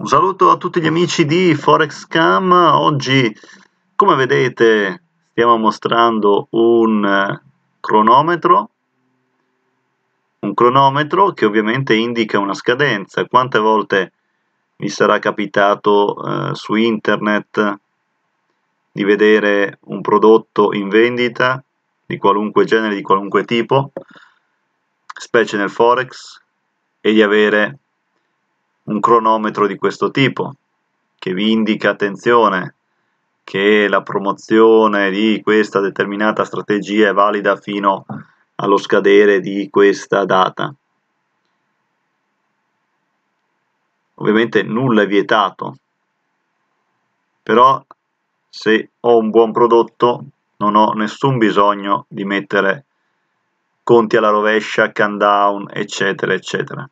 Un saluto a tutti gli amici di ForexCam, oggi come vedete stiamo mostrando un eh, cronometro, un cronometro che ovviamente indica una scadenza, quante volte vi sarà capitato eh, su internet di vedere un prodotto in vendita di qualunque genere, di qualunque tipo, specie nel Forex, e di avere un cronometro di questo tipo che vi indica attenzione che la promozione di questa determinata strategia è valida fino allo scadere di questa data. Ovviamente nulla è vietato, però se ho un buon prodotto non ho nessun bisogno di mettere conti alla rovescia, countdown, eccetera, eccetera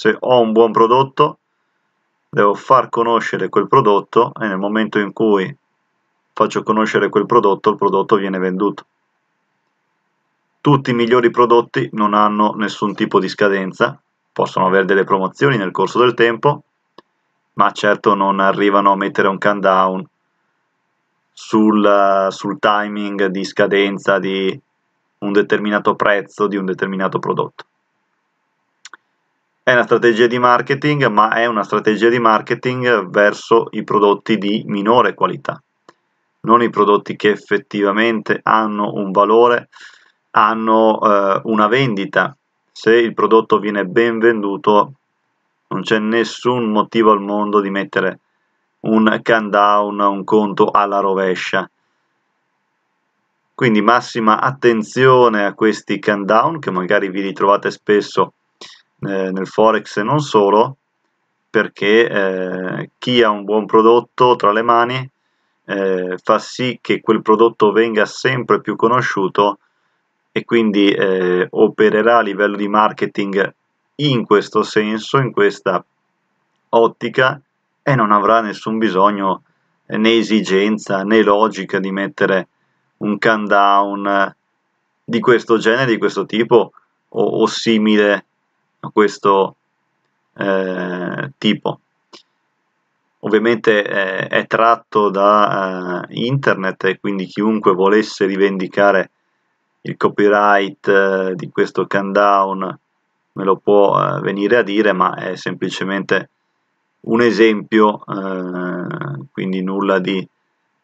se ho un buon prodotto devo far conoscere quel prodotto e nel momento in cui faccio conoscere quel prodotto il prodotto viene venduto. Tutti i migliori prodotti non hanno nessun tipo di scadenza possono avere delle promozioni nel corso del tempo ma certo non arrivano a mettere un countdown sul, sul timing di scadenza di un determinato prezzo di un determinato prodotto è una strategia di marketing, ma è una strategia di marketing verso i prodotti di minore qualità, non i prodotti che effettivamente hanno un valore, hanno eh, una vendita. Se il prodotto viene ben venduto, non c'è nessun motivo al mondo di mettere un countdown, un conto alla rovescia. Quindi massima attenzione a questi countdown che magari vi ritrovate spesso eh, nel forex e non solo perché eh, chi ha un buon prodotto tra le mani eh, fa sì che quel prodotto venga sempre più conosciuto e quindi eh, opererà a livello di marketing in questo senso, in questa ottica e non avrà nessun bisogno né esigenza né logica di mettere un countdown di questo genere, di questo tipo o, o simile a questo eh, tipo. Ovviamente eh, è tratto da eh, internet e quindi chiunque volesse rivendicare il copyright eh, di questo countdown me lo può eh, venire a dire, ma è semplicemente un esempio, eh, quindi nulla di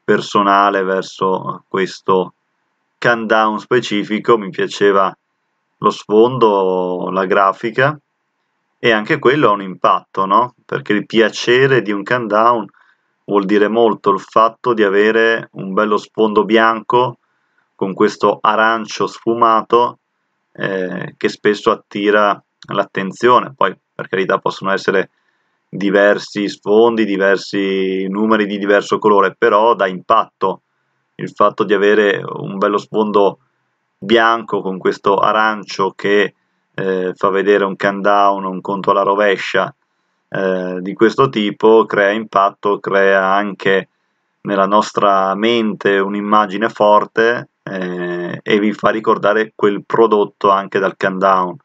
personale verso questo countdown specifico. Mi piaceva lo sfondo, la grafica e anche quello ha un impatto, no? Perché il piacere di un countdown vuol dire molto il fatto di avere un bello sfondo bianco con questo arancio sfumato eh, che spesso attira l'attenzione. Poi per carità possono essere diversi sfondi, diversi numeri di diverso colore, però dà impatto il fatto di avere un bello sfondo bianco con questo arancio che eh, fa vedere un countdown, un conto alla rovescia eh, di questo tipo, crea impatto, crea anche nella nostra mente un'immagine forte eh, e vi fa ricordare quel prodotto anche dal countdown.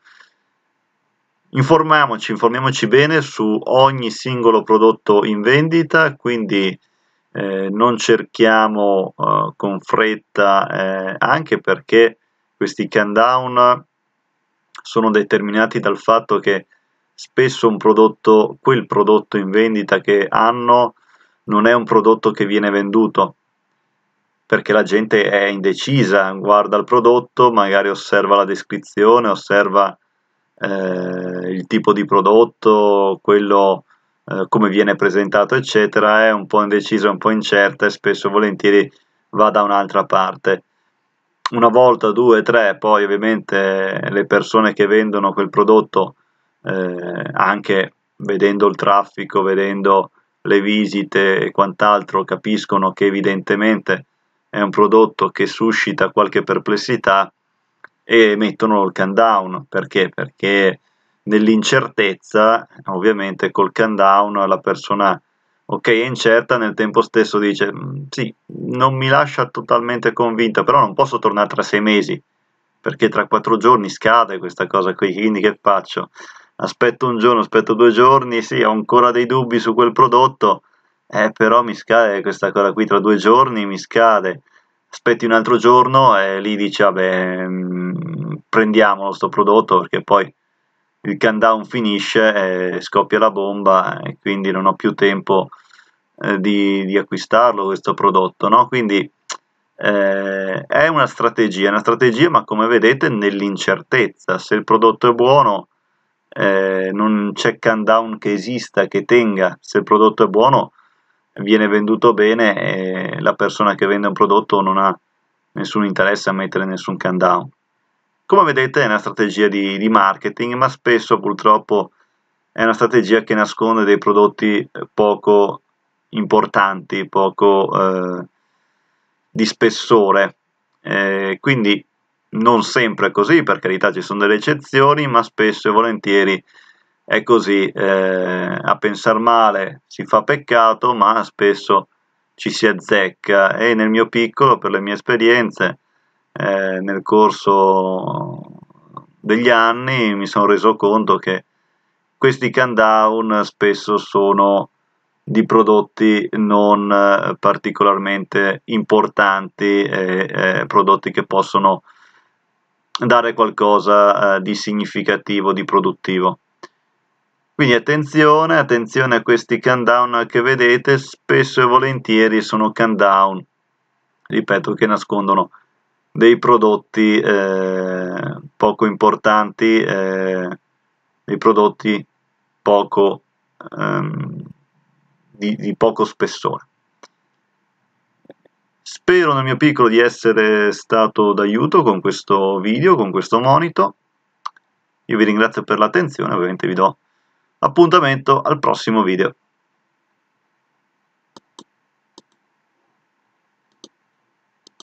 Informiamoci, informiamoci bene su ogni singolo prodotto in vendita, quindi eh, non cerchiamo uh, con fretta, eh, anche perché questi countdown sono determinati dal fatto che spesso un prodotto, quel prodotto in vendita che hanno non è un prodotto che viene venduto perché la gente è indecisa, guarda il prodotto, magari osserva la descrizione, osserva eh, il tipo di prodotto, quello eh, come viene presentato, eccetera, è un po' indecisa, un po' incerta e spesso volentieri va da un'altra parte una volta, due, tre, poi ovviamente le persone che vendono quel prodotto, eh, anche vedendo il traffico, vedendo le visite e quant'altro, capiscono che evidentemente è un prodotto che suscita qualche perplessità e mettono il countdown. Perché? Perché nell'incertezza, ovviamente col countdown la persona ok, è incerta, nel tempo stesso dice mm, sì, non mi lascia totalmente convinta, però non posso tornare tra sei mesi, perché tra quattro giorni scade questa cosa qui, quindi che faccio? aspetto un giorno, aspetto due giorni, sì, ho ancora dei dubbi su quel prodotto, eh, però mi scade questa cosa qui tra due giorni, mi scade, aspetti un altro giorno e lì dici, vabbè, mm, prendiamolo sto prodotto perché poi il countdown finisce e scoppia la bomba e quindi non ho più tempo eh, di, di, acquistarlo questo prodotto, no? Quindi eh, è una strategia, una strategia ma come vedete nell'incertezza, se il prodotto è buono eh, non c'è countdown che esista, che tenga, se il prodotto è buono viene venduto bene e la persona che vende un prodotto non ha nessun interesse a mettere nessun countdown. Come vedete è una strategia di, di marketing, ma spesso purtroppo è una strategia che nasconde dei prodotti poco importanti, poco eh, di spessore. Eh, quindi non sempre così, per carità ci sono delle eccezioni, ma spesso e volentieri è così. Eh, a pensare male si fa peccato, ma spesso ci si azzecca e nel mio piccolo, per le mie esperienze, eh, nel corso degli anni mi sono reso conto che questi countdown spesso sono di prodotti non eh, particolarmente importanti e eh, prodotti che possono dare qualcosa eh, di significativo, di produttivo. Quindi attenzione, attenzione a questi countdown che vedete, spesso e volentieri sono countdown, ripeto, che nascondono dei prodotti eh, poco importanti, eh, dei prodotti poco, ehm, di, di poco spessore. Spero nel mio piccolo di essere stato d'aiuto con questo video, con questo monito. Io vi ringrazio per l'attenzione, ovviamente vi do appuntamento al prossimo video.